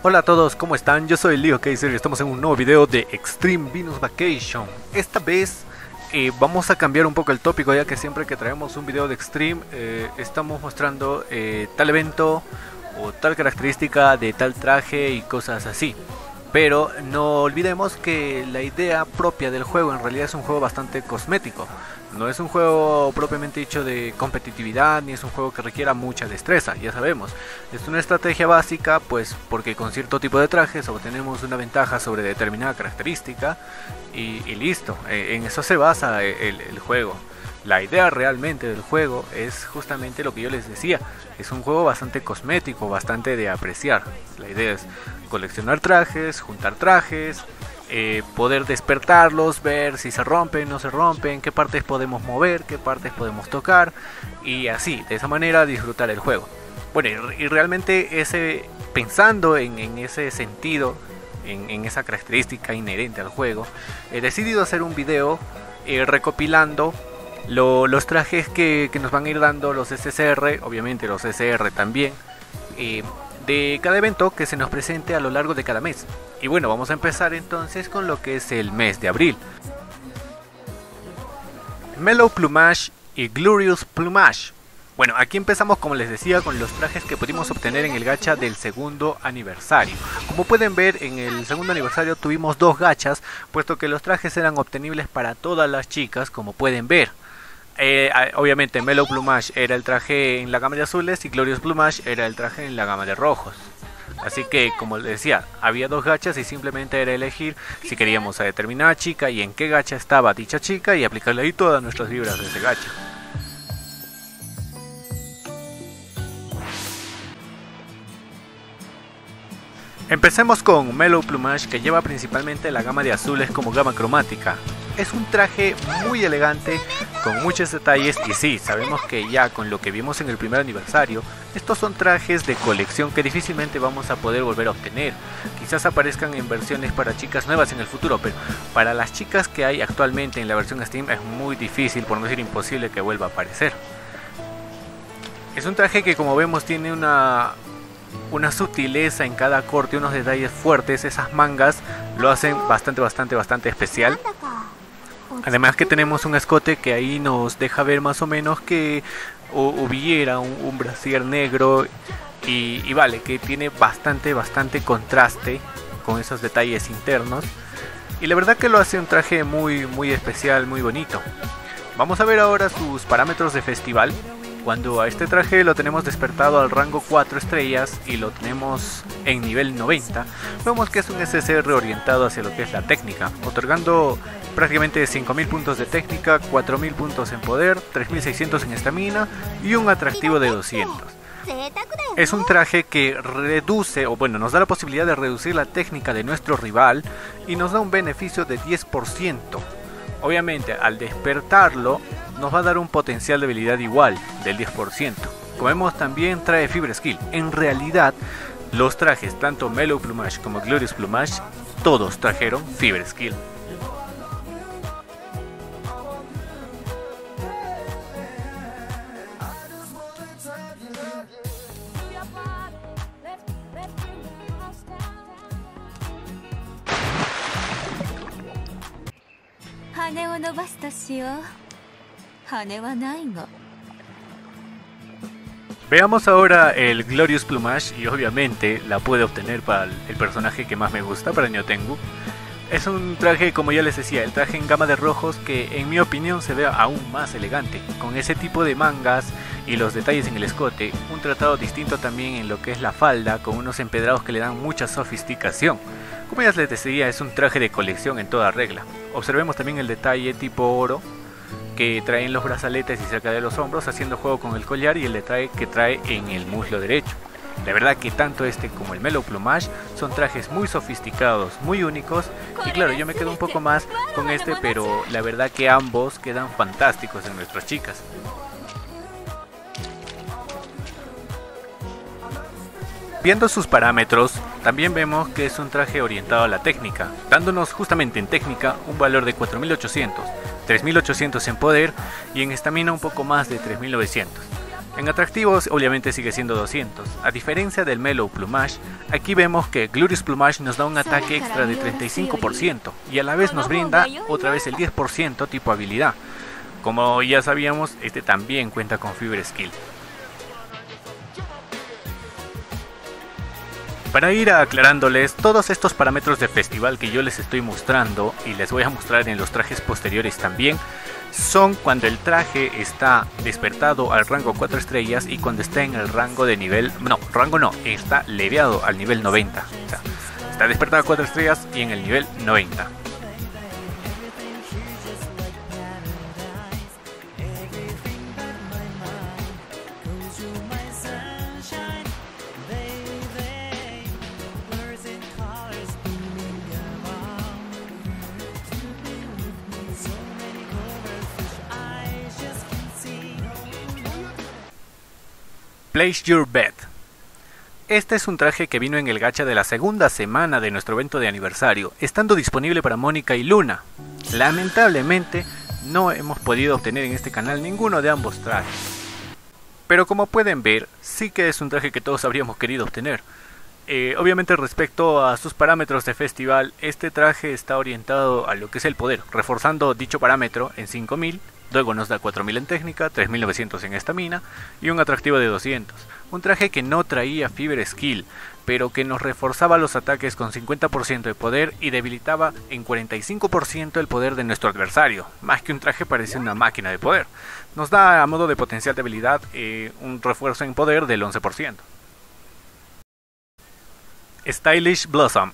Hola a todos, ¿cómo están? Yo soy Leo Kaiser y estamos en un nuevo video de Extreme Venus Vacation. Esta vez eh, vamos a cambiar un poco el tópico ya que siempre que traemos un video de Extreme eh, estamos mostrando eh, tal evento o tal característica de tal traje y cosas así. Pero no olvidemos que la idea propia del juego en realidad es un juego bastante cosmético. No es un juego propiamente dicho de competitividad ni es un juego que requiera mucha destreza, ya sabemos. Es una estrategia básica, pues porque con cierto tipo de trajes obtenemos una ventaja sobre determinada característica y, listo. E, en eso se basa el, el juego. La idea realmente del juego es justamente lo que yo les decía. Es un juego bastante cosmético, bastante de apreciar. La idea es coleccionar trajes, juntar trajes, eh, poder despertarlos, ver si se rompen, no se rompen, qué partes podemos mover, qué partes podemos tocar y así, de esa manera disfrutar el juego. Bueno, y realmente ese, pensando en, ese sentido, en, esa característica inherente al juego, he decidido hacer un video eh, recopilando los trajes que, nos van a ir dando los SSR, obviamente los SR también. Eh, de cada evento que se nos presente a lo largo de cada mes. Y bueno, vamos a empezar entonces con lo que es el mes de abril. Mellow Plumage y Glorious Plumage. Bueno, aquí empezamos como les decía con los trajes que pudimos obtener en el gacha del segundo aniversario. Como pueden ver en el segundo aniversario tuvimos dos gachas, puesto que los trajes eran obtenibles para todas las chicas como pueden ver. Eh, obviamente Mellow Plumage era el traje en la gama de azules y Glorious Plumage era el traje en la gama de rojos. Así que, como les decía, había dos gachas y simplemente era elegir si queríamos a determinada chica y en qué gacha estaba dicha chica y aplicarle ahí todas nuestras vibras de ese gacha. Empecemos con Mellow Plumage que lleva principalmente la gama de azules como gama cromática. Es un traje muy elegante, con muchos detalles y sí, sabemos que ya con lo que vimos en el primer aniversario, estos son trajes de colección que difícilmente vamos a poder volver a obtener. Quizás aparezcan en versiones para chicas nuevas en el futuro, pero para las chicas que hay actualmente en la versión Steam es muy difícil, por no decir imposible, que vuelva a aparecer. Es un traje que como vemos tiene una una sutileza en cada corte, unos detalles fuertes, esas mangas lo hacen bastante, bastante, bastante especial. Además que tenemos un escote que ahí nos deja ver más o menos que hubiera un, brasier negro y, vale, que tiene bastante, bastante contraste con esos detalles internos. Y la verdad que lo hace un traje muy, muy especial, muy bonito. Vamos a ver ahora sus parámetros de festival. Cuando a este traje lo tenemos despertado al rango 4 estrellas y lo tenemos en nivel 90, vemos que es un SSR orientado hacia lo que es la técnica, otorgando prácticamente 5000 puntos de técnica, 4000 puntos en poder, 3600 en estamina y un atractivo de 200. Es un traje que reduce, o bueno, nos da la posibilidad de reducir la técnica de nuestro rival y nos da un beneficio de 10%. Obviamente, al despertarlo, nos va a dar un potencial de habilidad igual, del 10%. Como vemos también trae Fibre Skill. En realidad, los trajes, tanto Mellow Plumage como Glorious Plumage, todos trajeron Fibre Skill. Veamos ahora el Glorious Plumage y obviamente la puede obtener para el personaje que más me gusta, para Nyotengu. Es un traje, como ya les decía, el traje en gama de rojos que en mi opinión se ve aún más elegante, con ese tipo de mangas y los detalles en el escote, un tratado distinto también en lo que es la falda, con unos empedrados que le dan mucha sofisticación. Como ya les decía, es un traje de colección en toda regla. Observemos también el detalle tipo oro que trae en los brazaletes y cerca de los hombros, haciendo juego con el collar y el detalle que trae en el muslo derecho. La verdad que tanto este como el Melo Plumage son trajes muy sofisticados, muy únicos y claro, yo me quedo un poco más con este, pero la verdad que ambos quedan fantásticos en nuestras chicas. Viendo sus parámetros, también vemos que es un traje orientado a la técnica, dándonos justamente en técnica un valor de 4800 3800 en poder y en estamina un poco más de 3900. En atractivos obviamente sigue siendo 200. A diferencia del Mellow Plumage, aquí vemos que Glorious Plumage nos da un ataque extra de 35% y a la vez nos brinda otra vez el 10% tipo habilidad. Como ya sabíamos, este también cuenta con Fiber Skill. Para ir aclarándoles todos estos parámetros de festival que yo les estoy mostrando y les voy a mostrar en los trajes posteriores también, son cuando el traje está despertado al rango 4 estrellas y cuando está en el rango de nivel... No, rango no, está leveado al nivel 90. O sea, está despertado a 4 estrellas y en el nivel 90. Place Your Bet. Este es un traje que vino en el gacha de la segunda semana de nuestro evento de aniversario, estando disponible para Mónica y Luna. Lamentablemente, no hemos podido obtener en este canal ninguno de ambos trajes. Pero como pueden ver, sí que es un traje que todos habríamos querido obtener. Eh, obviamente respecto a sus parámetros de festival, este traje está orientado a lo que es el poder, reforzando dicho parámetro en 5000 Luego nos da 4000 en técnica, 3900 en estamina y un atractivo de 200. Un traje que no traía Fiber Skill, pero que nos reforzaba los ataques con 50% de poder y debilitaba en 45% el poder de nuestro adversario. Más que un traje parece una máquina de poder. Nos da a modo de potencial de habilidad eh, un refuerzo en poder del 11%. Stylish Blossom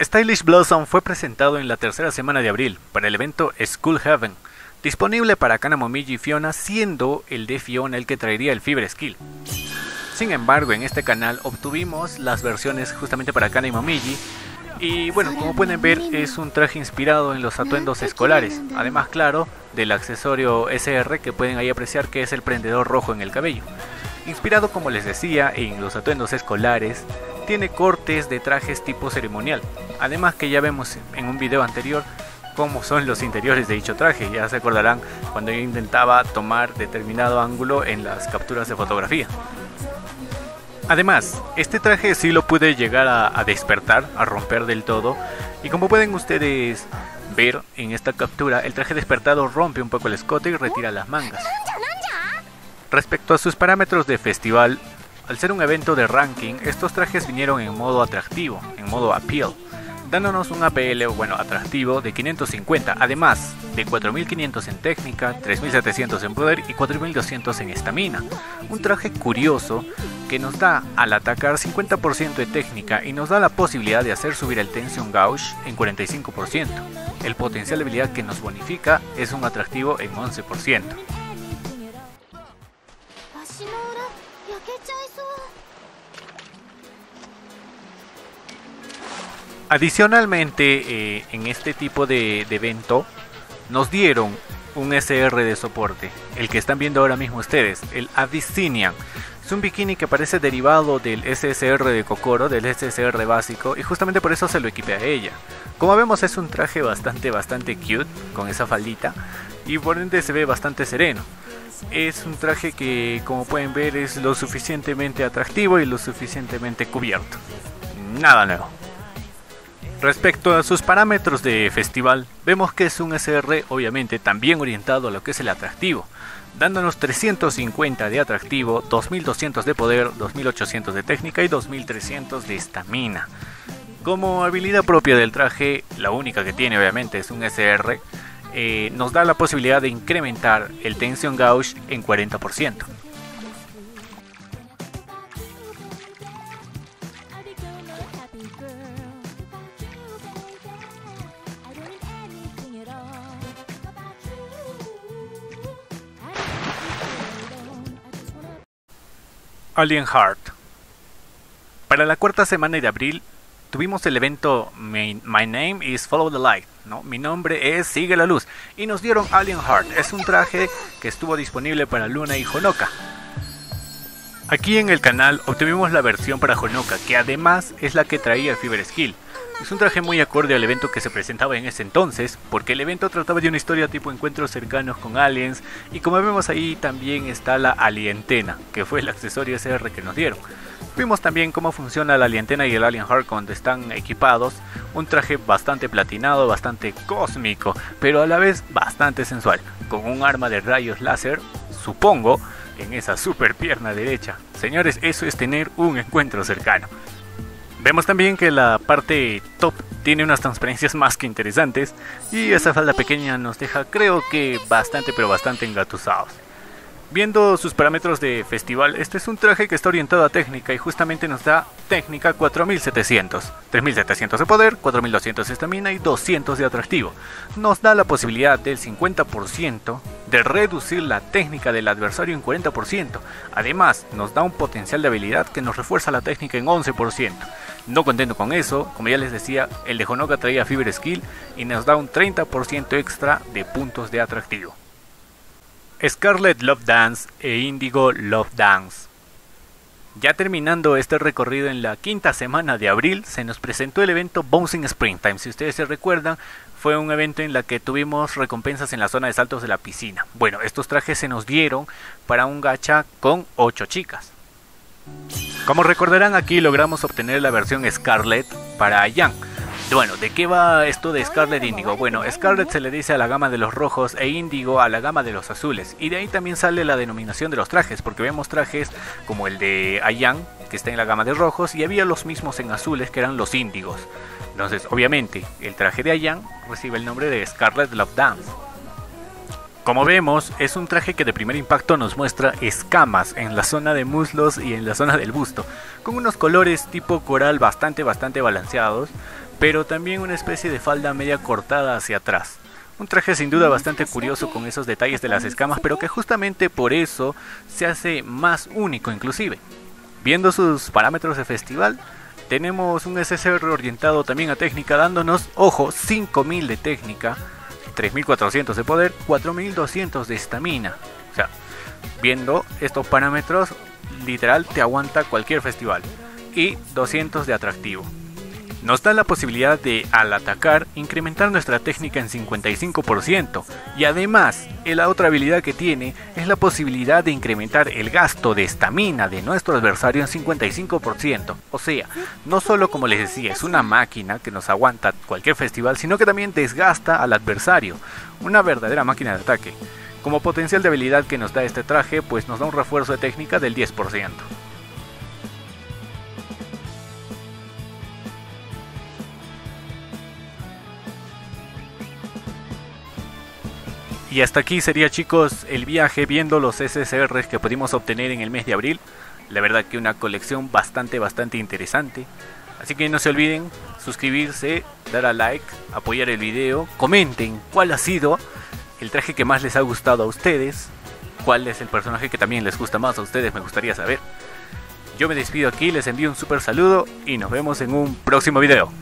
Stylish Blossom fue presentado en la tercera semana de abril para el evento School Heaven, disponible para Kana Momiji y Fiona, siendo el de Fiona el que traería el Fiber Skill. Sin embargo, en este canal obtuvimos las versiones justamente para Kana y Momiji, y bueno, como pueden ver, es un traje inspirado en los atuendos escolares, además, claro, del accesorio SR que pueden ahí apreciar que es el prendedor rojo en el cabello. Inspirado, como les decía, en los atuendos escolares, tiene cortes de trajes tipo ceremonial, además que ya vemos en un video anterior cómo son los interiores de dicho traje. Ya se acordarán cuando yo intentaba tomar determinado ángulo en las capturas de fotografía. Además, este traje sí lo pude llegar a, despertar, a romper del todo. Y como pueden ustedes ver en esta captura, el traje despertado rompe un poco el escote y retira las mangas. Respecto a sus parámetros de festival, al ser un evento de ranking, estos trajes vinieron en modo atractivo, en modo appeal dándonos un APL bueno, atractivo de 550, además de 4500 en técnica, 3700 en poder y 4200 en estamina. Un traje curioso que nos da al atacar 50% de técnica y nos da la posibilidad de hacer subir el Tension Gauge en 45%. El potencial de habilidad que nos bonifica es un atractivo en 11%. Adicionalmente, eh, en este tipo de, evento, nos dieron un SR de soporte, el que están viendo ahora mismo ustedes, el Abyssinian. Es un bikini que parece derivado del SSR de Kokoro, del SSR básico, y justamente por eso se lo equipé a ella. Como vemos es un traje bastante, bastante cute, con esa faldita, y por ende se ve bastante sereno. Es un traje que, como pueden ver, es lo suficientemente atractivo y lo suficientemente cubierto. Nada nuevo. Respecto a sus parámetros de festival, vemos que es un SR obviamente también orientado a lo que es el atractivo, dándonos 350 de atractivo, 2200 de poder, 2800 de técnica y 2300 de estamina. Como habilidad propia del traje, la única que tiene obviamente es un SR, eh, nos da la posibilidad de incrementar el tension gauge en 40%. Alien Heart. Para la cuarta semana de abril tuvimos el evento My, Name is Follow the Light, ¿no? Mi nombre es Sigue la Luz y nos dieron Alien Heart. Es un traje que estuvo disponible para Luna y Honoka. Aquí en el canal obtuvimos la versión para Honoka, que además es la que traía el Fiber Skill. Es un traje muy acorde al evento que se presentaba en ese entonces, porque el evento trataba de una historia tipo encuentros cercanos con aliens, y como vemos ahí también está la alientena, que fue el accesorio SR que nos dieron. Vimos también cómo funciona la alientena y el Alien Heart cuando están equipados, un traje bastante platinado, bastante cósmico, pero a la vez bastante sensual, con un arma de rayos láser, supongo, en esa super pierna derecha. Señores, eso es tener un encuentro cercano. Vemos también que la parte top tiene unas transparencias más que interesantes y esa falda pequeña nos deja creo que bastante pero bastante engatusados. Viendo sus parámetros de festival, este es un traje que está orientado a técnica y justamente nos da técnica 4700, 3700 de poder, 4200 de estamina y 200 de atractivo. Nos da la posibilidad del 50% de reducir la técnica del adversario en 40%. Además, nos da un potencial de habilidad que nos refuerza la técnica en 11%. No contento con eso, como ya les decía, el de Honoka traía Fiber Skill y nos da un 30% extra de puntos de atractivo. Scarlet Love Dance e Indigo Love Dance. Ya terminando este recorrido en la quinta semana de abril, se nos presentó el evento Bouncing Springtime. Si ustedes se recuerdan, fue un evento en la que tuvimos recompensas en la zona de saltos de la piscina. Bueno, estos trajes se nos dieron para un gacha con 8 chicas. Como recordarán aquí logramos obtener la versión Scarlet para Yang bueno, ¿de qué va esto de Scarlet Indigo? Bueno, Scarlet se le dice a la gama de los rojos e Indigo a la gama de los azules. Y de ahí también sale la denominación de los trajes, porque vemos trajes como el de Ayan, que está en la gama de rojos, y había los mismos en azules, que eran los índigos. Entonces, obviamente, el traje de Ayan recibe el nombre de Scarlet Love Dance. Como vemos, es un traje que de primer impacto nos muestra escamas en la zona de muslos y en la zona del busto, con unos colores tipo coral bastante bastante balanceados, pero también una especie de falda media cortada hacia atrás. Un traje sin duda bastante curioso con esos detalles de las escamas, pero que justamente por eso se hace más único inclusive. Viendo sus parámetros de festival, tenemos un SSR orientado también a técnica, dándonos, ojo, 5000 de técnica, 3400 de poder, 4200 de estamina. O sea, viendo estos parámetros, literal te aguanta cualquier festival. Y 200 de atractivo. Nos da la posibilidad de, al atacar, incrementar nuestra técnica en 55%. Y además, la otra habilidad que tiene es la posibilidad de incrementar el gasto de estamina de nuestro adversario en 55%. O sea, no solo como les decía, es una máquina que nos aguanta cualquier festival, sino que también desgasta al adversario. Una verdadera máquina de ataque. Como potencial de habilidad que nos da este traje, pues nos da un refuerzo de técnica del 10%. Y hasta aquí sería chicos el viaje viendo los SSRs que pudimos obtener en el mes de abril. La verdad que una colección bastante bastante interesante. Así que no se olviden suscribirse, dar a like, apoyar el video, comenten cuál ha sido el traje que más les ha gustado a ustedes, cuál es el personaje que también les gusta más a ustedes, me gustaría saber. Yo me despido aquí, les envío un super saludo y nos vemos en un próximo video.